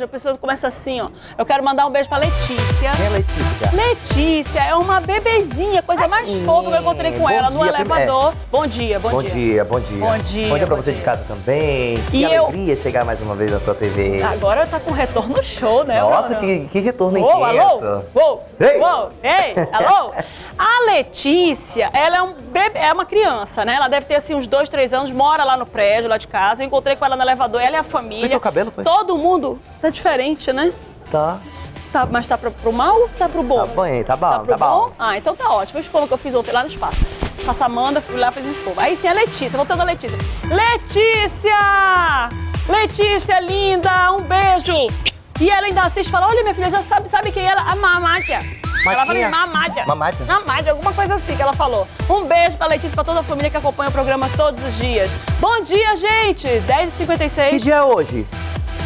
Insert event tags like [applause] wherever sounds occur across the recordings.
beijo, a pessoa começa assim, ó. Eu quero mandar um beijo pra Letícia. Quem é Letícia? Letícia é uma bebezinha, coisa mais Ai, fofa que eu encontrei com bom ela no dia, elevador. Bom dia, bom, Bom dia. dia, bom dia. Bom dia, Bom dia pra bom você dia. de casa também. Que E eu- alegria chegar mais uma vez na sua TV. Agora tá com retorno show, né? Nossa, que, que retorno Uou, intenso. alô? Uou, Ei! uou, ei, alô? A Letícia, ela é, um bebê, é uma criança, né? Ela deve ter, assim, uns dois, três anos, mora lá no prédio, lá de casa. Eu encontrei com ela no elevador, ela e a família. Pintou o cabelo, foi? Todo mundo tá diferente, né? Tá. Tá, mas tá pro, pro mal ou tá pro bom? Tá bom, tá bom, Tá tá bom. Ah, então tá ótimo. Escova que eu fiz ontem lá no espaço. Faço a Amanda, fui lá, fiz a escova. Aí sim, a Letícia, voltando a Letícia. Letícia! Letícia, linda, um beijo! E ela ainda assiste e fala, olha minha filha, já sabe, sabe quem é ela? A Mamátia. Ela. Mamátia? Mamátia, alguma coisa assim que ela falou. Um beijo pra Letícia, pra toda a família que acompanha o programa todos os dias. Bom dia, gente! 10h56. Que dia é hoje?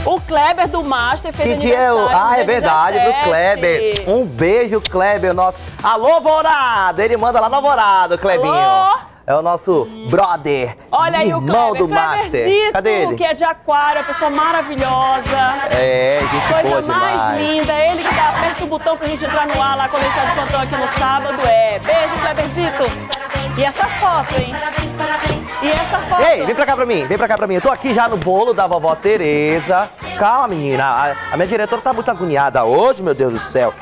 O Kleber do Master fez Que dia é aniversário. hoje? Ah, dia é verdade, 17. pro Kleber. Um beijo, Kleber, nosso. Alô, Alvorada! Ele manda lá no Alvorada, o Klebinho. Alô? É o nosso brother. Olha aí o Kleber, do Master. Cadê ele? que é de aquário, pessoa maravilhosa. É, gente Coisa boa mais demais. linda. Ele que dá aperta o botão pra gente entrar no ar lá quando a gente tá de plantão aqui no sábado. É. Beijo, Kleberzito. E essa foto, hein? E essa foto. Ei, vem pra cá pra mim, vem pra cá pra mim. Eu tô aqui já no bolo da vovó Tereza. Calma, menina. A, a minha diretora tá muito agoniada hoje, meu Deus do céu.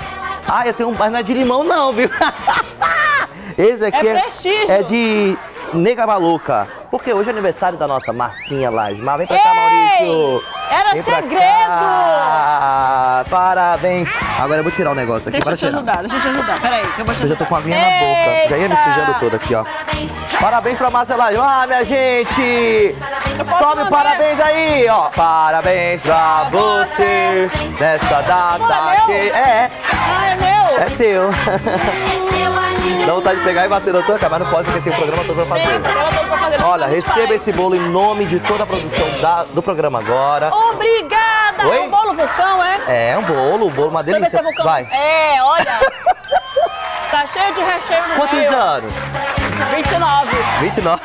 Ah, eu tenho um. Mas não é de limão, não, viu? [laughs] Esse aqui É prestígio. é de nega maluca. Porque hoje é aniversário da nossa Marcinha Lasmar. Vem pra cá, Ei, Maurício. era Vem segredo. cá. Parabéns. Agora eu vou tirar o negócio aqui Deixa para eu te ajudar, deixa eu te ajudar. Peraí, que eu vou te Eu já tô com a aguinha na boca. Já ia me sujando toda aqui, ó. Parabéns pra Márcia Lajmar, minha gente! Sobe parabéns aí, ó. Parabéns pra você nessa data Valeu. que é, Ah, é meu. é teu. [laughs] Dá vontade de pegar e bater na tua cara, mas não pode porque tem um programa todo pra fazer. fazer. Olha, receba esse bolo em nome de toda a produção da- do programa agora. Obrigada! Oi? É um bolo vulcão, é? É um bolo, um bolo, uma delícia. é vulcão. Vai. É, olha. [laughs] tá cheio de recheio no Quantos meio. anos? 29. 29.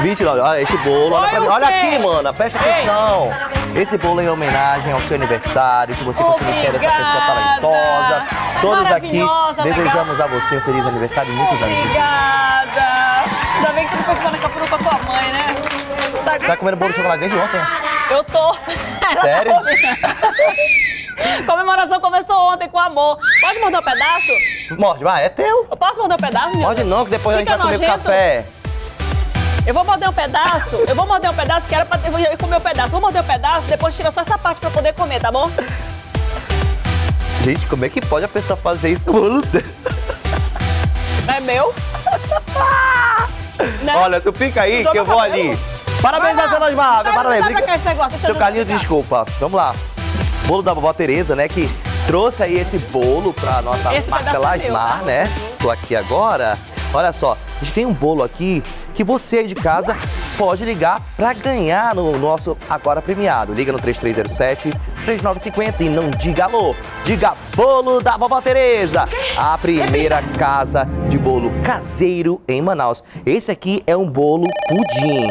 29. Olha esse bolo. Olha, olha aqui, mana. Presta atenção. Esse bolo é em homenagem ao seu aniversário. Que você continue sendo essa pessoa Obrigada. talentosa. Todos aqui desejamos a você um feliz aniversário e muitos anos de vida. Obrigada. Tá- comendo bolo de chocolate desde ontem? Eu tô. [laughs] Sério? tá comendo. [laughs] Comemoração começou ontem com amor. Pode morder um pedaço? Morde, vai, é teu. Eu posso morder um pedaço? Morde não, que depois a gente Fica vai comer nojento. café. Eu vou morder um pedaço, eu vou morder um pedaço que era pra eu vou comer um pedaço. Vou morder um pedaço, depois tira só essa parte pra eu poder comer, tá bom? Gente, como é que pode a pessoa fazer isso com o bolo? É meu? [laughs] Né? Olha, tu fica aí que eu vou cabelo. ali. Parabéns, lá. Marcelo Osmar. Parabéns. pra cá esse negócio, Seu Carlinhos, pra cá. desculpa. Vamos lá. Bolo da vovó Tereza, né? Que trouxe aí esse bolo pra nossa Esse marca pedaço é Lasmar, tá? né? Tô aqui agora. Olha só, a gente tem um bolo aqui que você aí de casa pode ligar pra ganhar no nosso Agora Premiado. Liga no 3307 3950 e não diga alô, diga bolo da vovó Tereza. A primeira casa de bolo caseiro em Manaus. Esse aqui é um bolo pudim.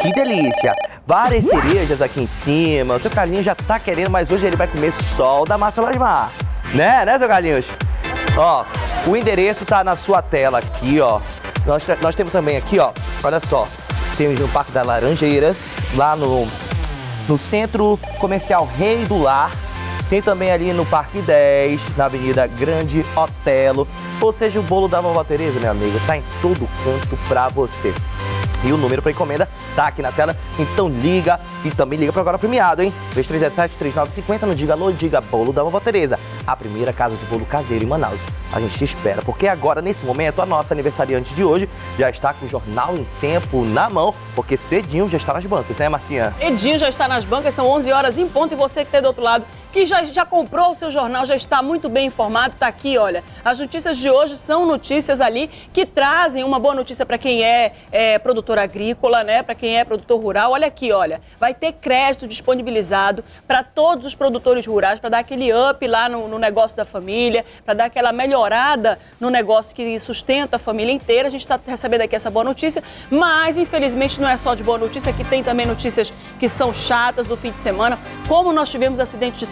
Que delícia! Várias cerejas aqui em cima. O seu Carlinhos já tá querendo, mas hoje ele vai comer só o da Massa Lasmar. Né, né, seu Carlinhos? Ó, o endereço tá na sua tela aqui, ó. Nós, nós temos também aqui, ó, olha só. Temos no Parque das Laranjeiras, lá no, no Centro Comercial Rei do Lar. Tem também ali no Parque 10, na Avenida Grande Otelo. Ou seja, o bolo da Vovó Tereza, meu amigo, tá em todo canto pra você. E o número para encomenda tá aqui na tela, então liga e também liga para agora premiado, hein? 2317-3950, não diga alô, diga bolo da vovó Tereza. A primeira casa de bolo caseiro em Manaus. A gente te espera, porque agora, nesse momento, a nossa aniversariante de hoje já está com o Jornal em Tempo na mão, porque cedinho já está nas bancas, né, Marcinha? Edinho já está nas bancas, são 11 horas em ponto e você que está do outro lado que já, já comprou o seu jornal, já está muito bem informado, está aqui, olha. As notícias de hoje são notícias ali que trazem uma boa notícia para quem é, é, produtor agrícola, né? Para quem é produtor rural. Olha aqui, olha. Vai ter crédito disponibilizado para todos os produtores rurais, para dar aquele up lá no, no negócio da família, para dar aquela melhorada no negócio que sustenta a família inteira. A gente está recebendo aqui essa boa notícia, mas infelizmente não é só de boa notícia, que tem também notícias que são chatas do fim de semana, como nós tivemos acidente de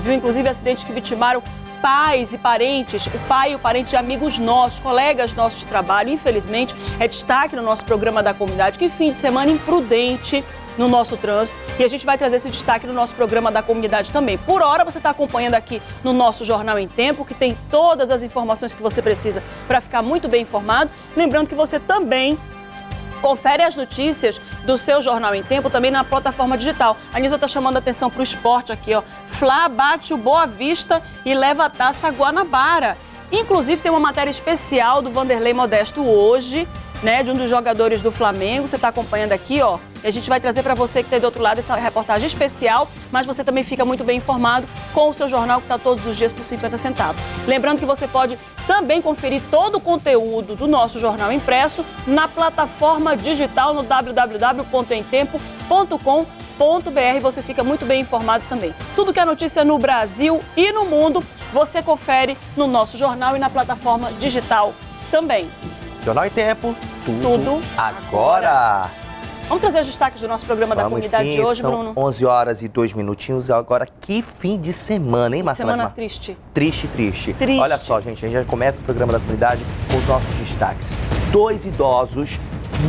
viu? Inclusive acidentes que vitimaram pais e parentes, o pai e o parente de amigos nossos, colegas nossos de trabalho. Infelizmente, é destaque no nosso programa da comunidade que fim de semana imprudente no nosso trânsito e a gente vai trazer esse destaque no nosso programa da comunidade também. Por hora, você está acompanhando aqui no nosso Jornal em Tempo, que tem todas as informações que você precisa para ficar muito bem informado. Lembrando que você também Confere as notícias do seu Jornal em Tempo também na plataforma digital. A Nisa está chamando a atenção para o esporte aqui, ó. Flá bate o Boa Vista e leva a taça a Guanabara. Inclusive tem uma matéria especial do Vanderlei Modesto hoje, né, de um dos jogadores do Flamengo. Você está acompanhando aqui, ó. E a gente vai trazer para você que está do outro lado essa reportagem especial, mas você também fica muito bem informado com o seu jornal que está todos os dias por 50 centavos. Lembrando que você pode também conferir todo o conteúdo do nosso jornal impresso na plataforma digital no www.emtempo.com.br. Você fica muito bem informado também. Tudo que é notícia no Brasil e no mundo, você confere no nosso jornal e na plataforma digital também. Jornal em Tempo, tudo, tudo agora. agora. Vamos trazer os destaques do nosso programa Vamos, da comunidade sim, de hoje, são Bruno? 11 horas e 2 minutinhos. Agora, que fim de semana, hein, Marcela? Semana triste. Triste, triste. Triste. Olha só, gente, a gente já começa o programa da comunidade com os nossos destaques. Dois idosos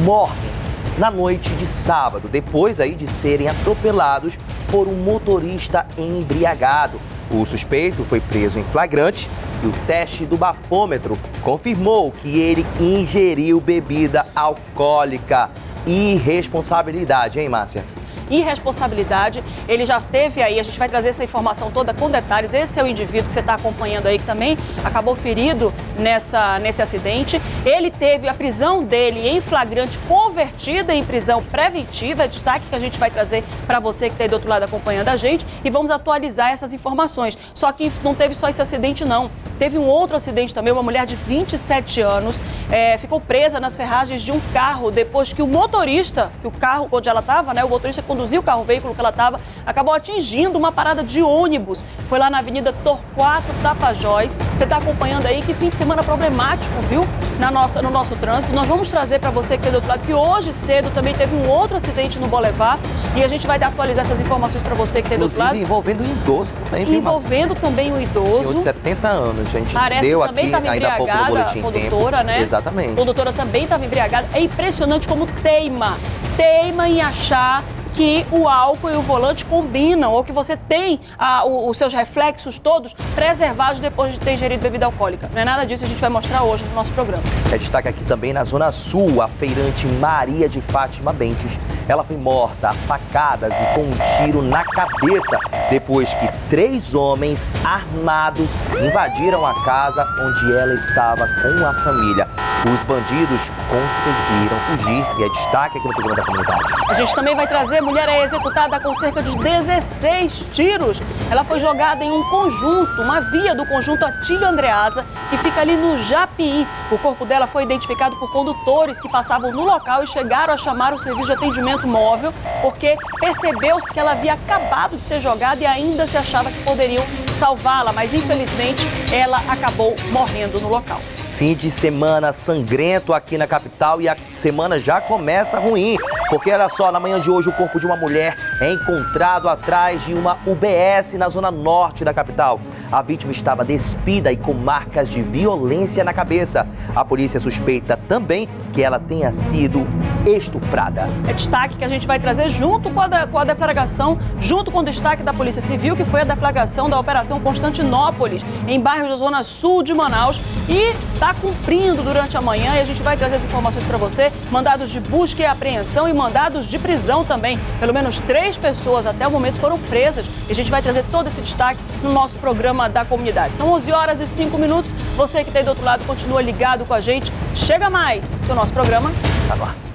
morrem na noite de sábado, depois aí de serem atropelados por um motorista embriagado. O suspeito foi preso em flagrante e o teste do bafômetro confirmou que ele ingeriu bebida alcoólica. Irresponsabilidade, hein, Márcia? Irresponsabilidade. Ele já teve aí, a gente vai trazer essa informação toda com detalhes. Esse é o indivíduo que você está acompanhando aí, que também acabou ferido nessa, nesse acidente. Ele teve a prisão dele em flagrante convertida em prisão preventiva. É destaque que a gente vai trazer para você que está aí do outro lado acompanhando a gente. E vamos atualizar essas informações. Só que não teve só esse acidente, não. Teve um outro acidente também, uma mulher de 27 anos é, ficou presa nas ferragens de um carro depois que o motorista, que o carro onde ela estava, né, o motorista conduziu conduziu o carro, o veículo que ela estava, acabou atingindo uma parada de ônibus. Foi lá na Avenida Torquato Tapajós. Você está acompanhando aí que fim de semana problemático, viu? Na nossa, no nosso trânsito. Nós vamos trazer para você que está do outro lado que hoje cedo também teve um outro acidente no Boulevard e a gente vai atualizar essas informações para você que está do outro lado. envolvendo o idoso também, viu, Envolvendo também o idoso. Senhor de 70 anos, gente Parece deu que também aqui ainda há pouco no boletim condutora, tempo. né? Exatamente. A condutora também estava embriagada. É impressionante como teima, teima em achar que o álcool e o volante combinam, ou que você tem ah, os seus reflexos todos preservados depois de ter ingerido bebida alcoólica. Não é nada disso, a gente vai mostrar hoje no nosso programa. É destaque aqui também na Zona Sul, a feirante Maria de Fátima Bentes. Ela foi morta a facadas e com um tiro na cabeça depois que três homens armados invadiram a casa onde ela estava com a família. Os bandidos conseguiram fugir e é destaque aqui no programa da comunidade. A gente também vai trazer mulher é executada com cerca de 16 tiros. Ela foi jogada em um conjunto, uma via do conjunto Atílio Andreasa, que fica ali no Japií. O corpo dela foi identificado por condutores que passavam no local e chegaram a chamar o serviço de atendimento móvel, porque percebeu-se que ela havia acabado de ser jogada e ainda se achava que poderiam salvá-la, mas infelizmente ela acabou morrendo no local. Fim de semana sangrento aqui na capital e a semana já começa ruim. Porque olha só, na manhã de hoje o corpo de uma mulher é encontrado atrás de uma UBS na zona norte da capital. A vítima estava despida e com marcas de violência na cabeça. A polícia suspeita também que ela tenha sido estuprada. É destaque que a gente vai trazer junto com a, de, com a deflagração, junto com o destaque da Polícia Civil, que foi a deflagração da Operação Constantinópolis, em bairros da Zona Sul de Manaus. E está cumprindo durante a manhã e a gente vai trazer as informações para você. Mandados de busca e apreensão e mandados de prisão também. Pelo menos três pessoas até o momento foram presas. E a gente vai trazer todo esse destaque no nosso programa da comunidade. São 11 horas e 5 minutos. Você que está aí do outro lado continua ligado com a gente. Chega mais, que o nosso programa está no ar.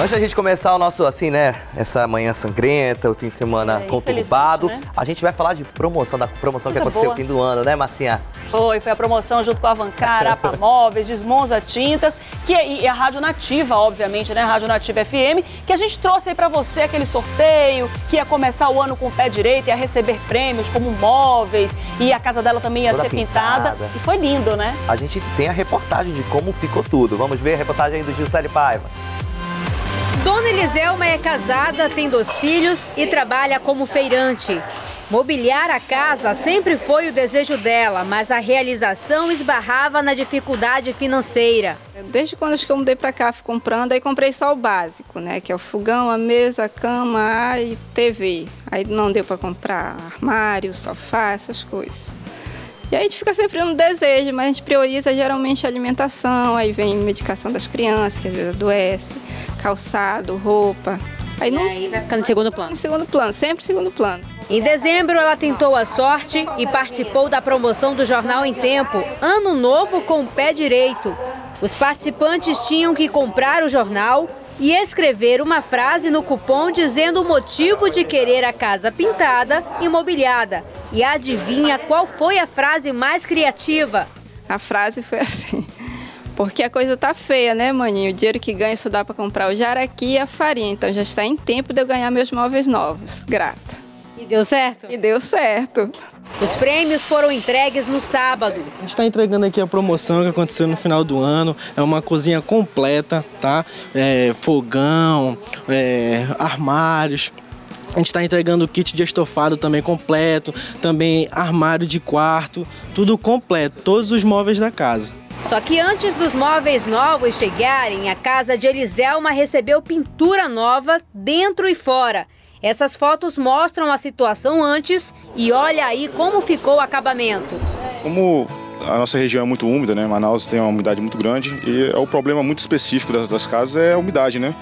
Antes da gente começar o nosso, assim, né, essa manhã sangrenta, o fim de semana É, conturbado, né? a gente vai falar de promoção, da promoção que Coisa aconteceu no boa. fim do ano, né, Massinha? Foi, foi a promoção junto com a Avancar, APA [laughs] Móveis, Desmonza Tintas, que é, e a Rádio Nativa, obviamente, né? A Rádio Nativa FM, que a gente trouxe aí pra você aquele sorteio, que ia começar o ano com o pé direito, ia receber prêmios como móveis, e a casa dela também ia Toda ser pintada. pintada. E foi lindo, né? A gente tem a reportagem de como ficou tudo. Vamos ver a reportagem aí do Gilcele Paiva. Dona Eliselma é casada, tem dois filhos e trabalha como feirante. Mobiliar a casa sempre foi o desejo dela, mas a realização esbarrava na dificuldade financeira. Desde quando eu mudei pra cá, fui comprando, aí comprei só o básico, né? Que é o fogão, a mesa, a cama e TV. Aí não deu pra comprar armário, sofá, essas coisas. E aí a gente fica sempre no desejo, mas a gente prioriza geralmente a alimentação, aí vem medicação das crianças, que às vezes adoece, calçado, roupa. Aí não Aí vai ficando em segundo plano. em segundo plano, sempre em segundo plano. Em dezembro, ela tentou a sorte e participou da promoção do Jornal em Tempo, Ano Novo com o Pé Direito. Os participantes tinham que comprar o jornal e escrever uma frase no cupom dizendo o motivo de querer a casa pintada e mobiliada. E adivinha qual foi a frase mais criativa? A frase foi assim. Porque a coisa tá feia, né, maninho? O dinheiro que ganha só dá pra comprar o jaraqui e a farinha. Então já está em tempo de eu ganhar meus móveis novos. Grata. E deu certo? E deu certo. Os prêmios foram entregues no sábado. A gente está entregando aqui a promoção que aconteceu no final do ano. É uma cozinha completa, tá? É, fogão, é, armários. A gente está entregando o kit de estofado também completo, também armário de quarto, tudo completo, todos os móveis da casa. Só que antes dos móveis novos chegarem, a casa de Eliselma recebeu pintura nova dentro e fora. Essas fotos mostram a situação antes e olha aí como ficou o acabamento. Como a nossa região é muito úmida, né? Manaus tem uma umidade muito grande e é o problema muito específico das, das casas é a umidade, né?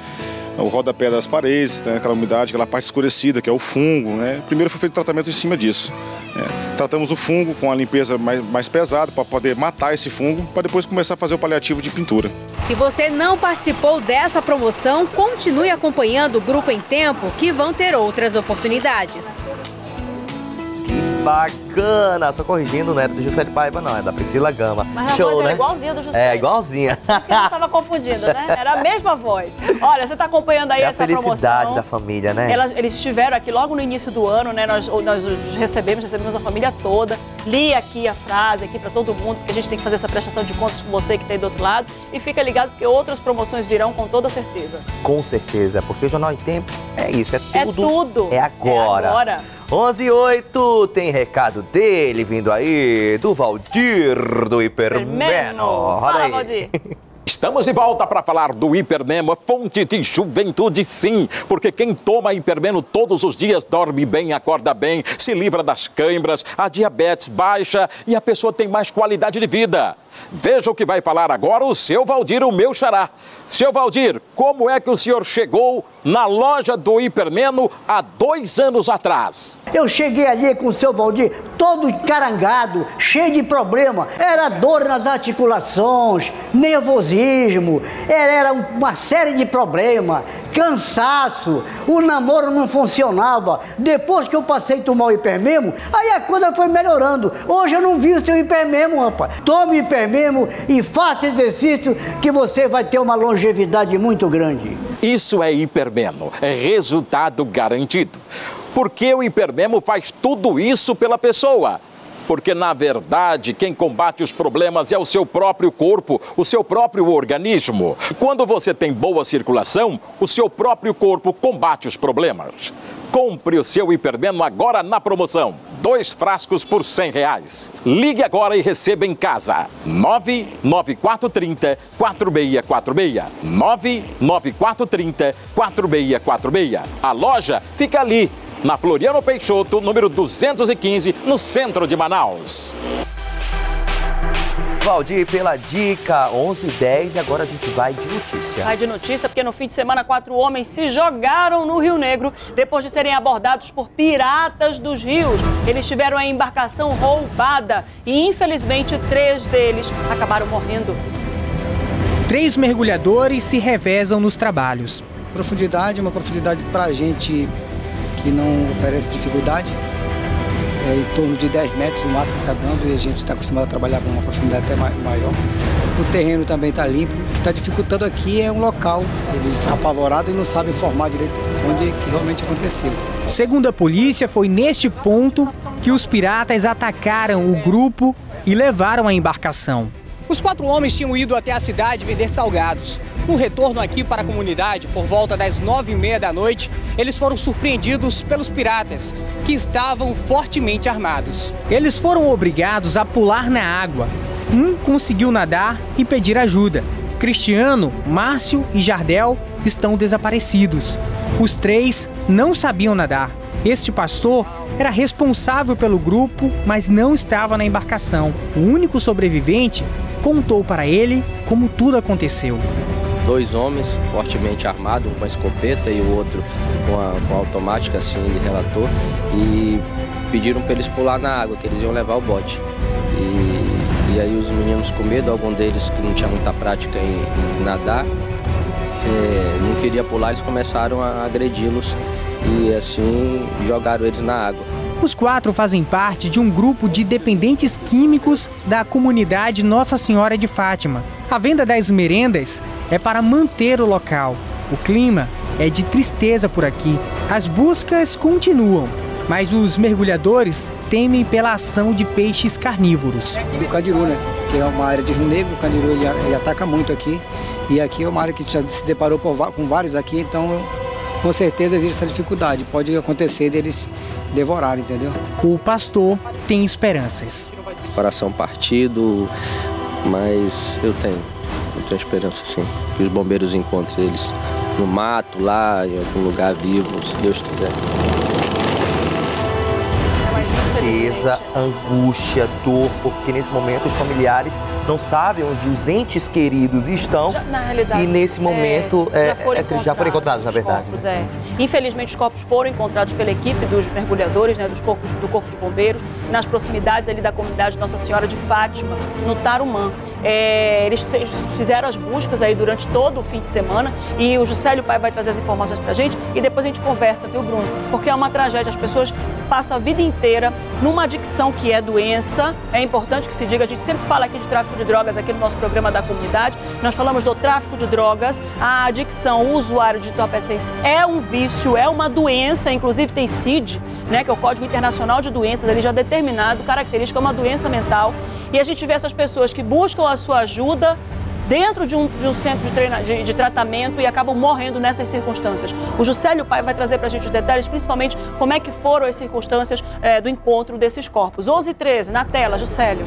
O rodapé das paredes, tem aquela umidade, aquela parte escurecida, que é o fungo, né? Primeiro foi feito tratamento em cima disso. né? Tratamos o fungo com a limpeza mais, mais pesada para poder matar esse fungo, para depois começar a fazer o paliativo de pintura. Se você não participou dessa promoção, continue acompanhando o Grupo em Tempo que vão ter outras oportunidades. Bacana! Só corrigindo, não é do Gilcele Paiva, não, é da Priscila Gama. Mas a Show, voz né? era igualzinha do José. É, igualzinha. Por isso que eu não tava confundindo, né? Era a mesma voz. Olha, você está acompanhando aí É a essa felicidade promoção. da família, né? Elas- eles estiveram aqui logo no início do ano, né? Nós, nós os recebemos, recebemos a família toda. Li aqui a frase aqui para todo mundo, porque a gente tem que fazer essa prestação de contas com você que está aí do outro lado. E fica ligado porque outras promoções virão com toda certeza. Com certeza, porque o Jornal em Tempo é isso, é tudo. É tudo. É agora. É agora. 11 e 8, tem recado dele vindo aí, do Valdir do Hipermeno. Olha Fala, aí. Valdir. [laughs] Estamos de volta para falar do Hipermeno, fonte de juventude, sim. Porque quem toma Hipermeno todos os dias dorme bem, acorda bem, se livra das câimbras, a diabetes baixa e a pessoa tem mais qualidade de vida. Veja o que vai falar agora o seu Valdir, o meu xará. Seu Valdir, como é que o senhor chegou na loja do Hipermeno há dois anos atrás? Eu cheguei ali com o seu Valdir, todo encarangado, cheio de problema. Era dor nas articulações, nervosismo, era, um- uma série de problemas, cansaço, o namoro não funcionava. Depois que eu passei a tomar o hipermemo, aí a coisa foi melhorando. Hoje eu não vi o hipermemo, rapaz. Tome hipermemo e faça exercício que você vai ter uma longevidade muito grande. Isso é hipermemo, é resultado garantido. Porque o hipermemo faz tudo isso pela pessoa. Porque, na verdade, quem combate os problemas é o seu próprio corpo, o seu próprio organismo. Quando você tem boa circulação, o seu próprio corpo combate os problemas. Compre o seu hipermeno agora na promoção. Dois frascos por 100 reais. Ligue agora e receba em casa. 99430 4646. 99430 4646. A loja fica ali, na Floriano Peixoto, número 215, no centro de Manaus. Valdir, pela dica 11 e 10 e agora a gente vai de notícia. Vai de notícia, porque no fim de semana, quatro homens se jogaram no Rio Negro depois de serem abordados por piratas dos rios. Eles tiveram a embarcação roubada e, infelizmente, três deles acabaram morrendo. Três mergulhadores se revezam nos trabalhos. profundidade, uma profundidade para a gente que não oferece dificuldade. É em torno de 10 metros no máximo que está dando e a gente está acostumado a trabalhar com uma profundidade até maior. O terreno também está limpo. O que está dificultando aqui é um local. Eles estão apavorados e não sabem informar direito onde que realmente aconteceu. Segundo a polícia, foi neste ponto que os piratas atacaram o grupo e levaram a embarcação. Os quatro homens tinham ido até a cidade vender salgados. No retorno aqui para a comunidade, por volta das nove e meia da noite, eles foram surpreendidos pelos piratas, que estavam fortemente armados. Eles foram obrigados a pular na água. Um conseguiu nadar e pedir ajuda. Cristiano, Márcio e Jardel estão desaparecidos. Os três não sabiam nadar. Este pastor era responsável pelo grupo, mas não estava na embarcação. O único sobrevivente contou para ele como tudo aconteceu. Dois homens fortemente armados, um com a escopeta e o outro com a, com a automática, assim ele relatou, e pediram para eles pular na água, que eles iam levar o bote. E, e aí os meninos com medo, algum deles que não tinha muita prática em, em nadar, é, não queria pular, eles começaram a agredi-los e assim jogaram eles na água. Os quatro fazem parte de um grupo de dependentes químicos da comunidade Nossa Senhora de Fátima. A venda das merendas é para manter o local. O clima é de tristeza por aqui. As buscas continuam, mas os mergulhadores temem pela ação de peixes carnívoros. O Candiru, né? Que é uma área de Rio Negro, o Candiru ele ataca muito aqui. E aqui é uma área que já se deparou com vários aqui, então com certeza existe essa dificuldade. Pode acontecer deles devorarem, entendeu? O pastor tem esperanças. Coração partido, mas eu tenho. Eu tenho esperança sim. Que os bombeiros encontrem eles no mato, lá, em algum lugar vivo, se Deus quiser tristeza, angústia, dor, porque nesse momento os familiares não sabem onde os entes queridos estão. Já, na realidade, e nesse momento é, já, foram é, já, foram encontrados, na verdade. Corpos, né? é. Infelizmente, os corpos foram encontrados pela equipe dos mergulhadores, né, dos corpos, do Corpo de Bombeiros, nas proximidades ali da comunidade Nossa Senhora de Fátima, no Tarumã. É, eles fizeram as buscas aí durante todo o fim de semana e o Juscelio Pai vai trazer as informações pra gente e depois a gente conversa, viu, Bruno? Porque é uma tragédia, as pessoas passam a vida inteira numa adicção que é doença. É importante que se diga, a gente sempre fala aqui de tráfico de drogas aqui no nosso programa da comunidade. Nós falamos do tráfico de drogas, a adicção, o usuário de entorpecentes é um vício, é uma doença, inclusive tem CID, né, que é o Código Internacional de Doenças, ele já determinado, característica, é uma doença mental e a gente vê essas pessoas que buscam a sua ajuda dentro de um, de um centro de, treina, de, de, tratamento e acabam morrendo nessas circunstâncias. O Juscelio Pai vai trazer para a gente os detalhes, principalmente como é que foram as circunstâncias é, do encontro desses corpos. 11 e 13, na tela, Juscelio.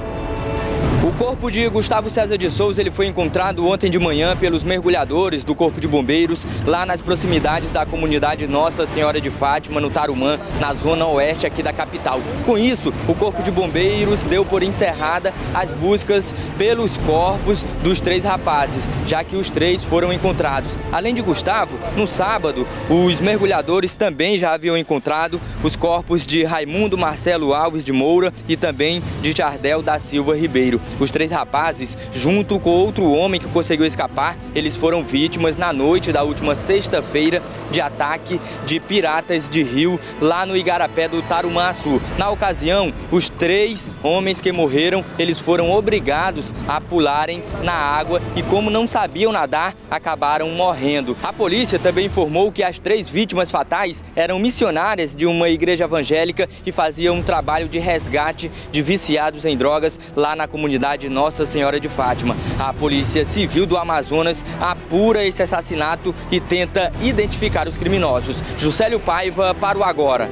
O corpo de Gustavo César de Souza ele foi encontrado ontem de manhã pelos mergulhadores do Corpo de Bombeiros lá nas proximidades da comunidade Nossa Senhora de Fátima, no Tarumã, na zona oeste aqui da capital. Com isso, o Corpo de Bombeiros deu por encerrada as buscas pelos corpos dos três rapazes, já que os três foram encontrados. Além de Gustavo, no sábado, os mergulhadores também já haviam encontrado os corpos de Raimundo Marcelo Alves de Moura e também de Jardel da Silva Ribeiro. Os três rapazes, junto com outro homem que conseguiu escapar, eles foram vítimas na noite da última sexta-feira de ataque de piratas de rio lá no Igarapé do Tarumaçu. Na ocasião, os três homens que morreram, eles foram obrigados a pularem na água e como não sabiam nadar, acabaram morrendo. A polícia também informou que as três vítimas fatais eram missionárias de uma igreja evangélica e faziam um trabalho de resgate de viciados em drogas lá na comunidade comunidade Nossa Senhora de Fátima. A Polícia Civil do Amazonas apura esse assassinato e tenta identificar os criminosos. Juscelio Paiva para o Agora.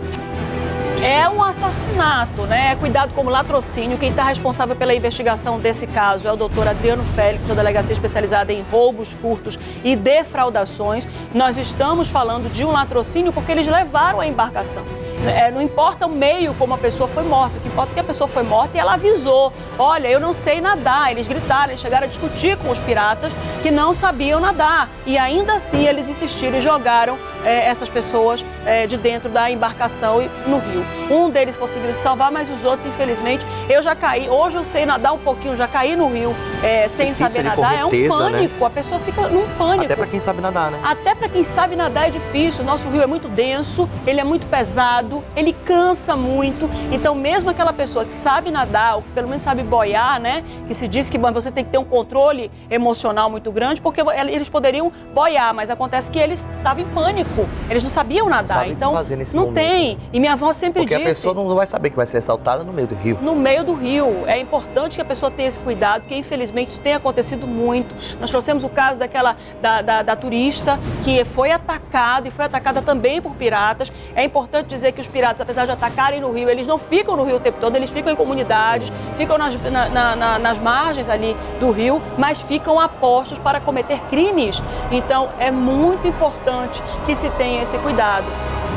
É um assassinato, né? Cuidado como latrocínio. Quem está responsável pela investigação desse caso é o doutor Adriano Félix, da delegacia especializada em roubos, furtos e defraudações. Nós estamos falando de um latrocínio porque eles levaram a embarcação. É, não importa o meio como a pessoa foi morta, o que importa é que a pessoa foi morta e ela avisou: olha, eu não sei nadar. Eles gritaram, eles chegaram a discutir com os piratas que não sabiam nadar. E ainda assim eles insistiram e jogaram é, essas pessoas é, de dentro da embarcação no rio. Um deles conseguiu se salvar, mas os outros, infelizmente, eu já caí. Hoje eu sei nadar um pouquinho, já caí no rio é, sem Difícil saber nadar, é um né? pânico. A pessoa fica num pânico. Até pra quem sabe nadar, né? Até para quem sabe nadar é difícil. O nosso rio é muito denso, ele é muito pesado, ele cansa muito. Então, mesmo aquela pessoa que sabe nadar, ou que pelo menos sabe boiar, né? Que se diz que bom, você tem que ter um controle emocional muito grande, porque eles poderiam boiar, mas acontece que eles estavam em pânico. Eles não sabiam nadar. que então, não momento. tem. E minha avó sempre Porque disse. a pessoa não vai saber que vai ser assaltada no meio do rio. No meio do rio. É importante que a pessoa tenha esse cuidado, porque infelizmente isso tem acontecido muito. Nós trouxemos o caso daquela da, da, da turista que foi atacada e foi atacada também por piratas. É importante dizer que os piratas, apesar de atacarem no rio, eles não ficam no rio o tempo todo, eles ficam em comunidades, ficam nas, na- na- na- nas margens ali do rio, mas ficam apostos para cometer crimes. Então é muito importante que se tenha esse cuidado.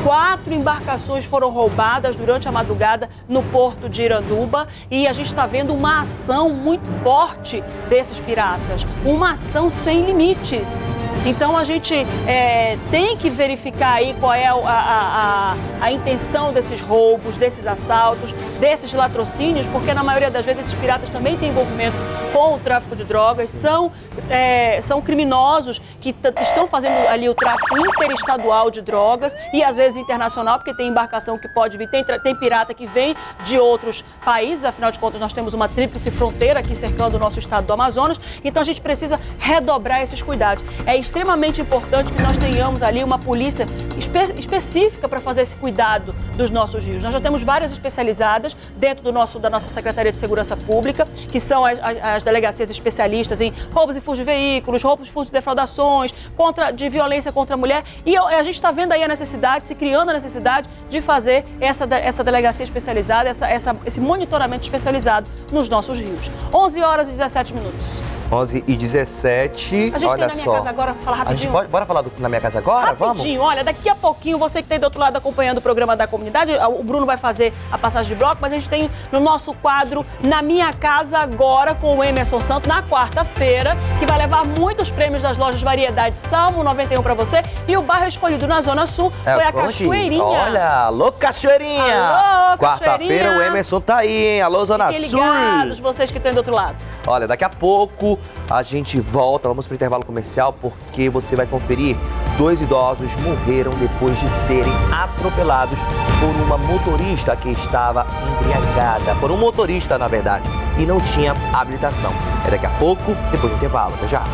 Quatro embarcações foram roubadas durante a madrugada no porto de Iranduba e a gente está vendo uma ação muito forte desses piratas, uma ação sem limites. Então a gente é, tem que verificar aí qual é a, a- a- a intenção desses roubos, desses assaltos, desses latrocínios, porque na maioria das vezes esses piratas também têm envolvimento com o tráfico de drogas, são, é, são criminosos que estão fazendo ali o tráfico interestadual de drogas e às vezes internacional, porque tem embarcação que pode vir, tem, tem pirata que vem de outros países, afinal de contas nós temos uma tríplice fronteira aqui cercando o nosso estado do Amazonas, então a gente precisa redobrar esses cuidados. É extremamente importante que nós tenhamos ali uma polícia espe- específica para fazer esse cuidado dos nossos rios. Nós já temos várias especializadas dentro do nosso, da nossa Secretaria de Segurança Pública, que são as, as- as delegacias especialistas em roubos e furtos de veículos, roubos e furtos de defraudações, contra, de violência contra a mulher. E a gente está vendo aí a necessidade, se criando a necessidade de fazer essa, essa delegacia especializada, essa, essa- esse monitoramento especializado nos nossos rios. 11 horas e 17 minutos. 11 e 17. A gente Olha tem na minha só. casa agora, falar A gente rapidinho. pode, bora falar do, na minha casa agora? Vamos? Rapidinho, olha, daqui a pouquinho, você que está aí do outro lado acompanhando o programa da comunidade, o Bruno vai fazer a passagem de bloco, mas a gente tem no nosso quadro Na Minha Casa Agora, com o Emerson Santos, na quarta-feira, que vai levar muitos prêmios das lojas Variedade Salmo 91 para você. E o bairro escolhido na Zona Sul É, foi a Cachoeirinha. Olha, alô Cachoeirinha! Quarta-feira o! Emerson tá aí, hein? Alô, Zona Fiquem Sul! ligados, vocês que estão do outro lado. Olha, daqui a pouco a gente volta, vamos pro intervalo comercial, porque você vai conferir. Dois idosos morreram depois de serem atropelados por uma motorista que estava embriagada. Por um motorista, na verdade, e não tinha habilitação. É daqui a pouco, depois do intervalo. Até já.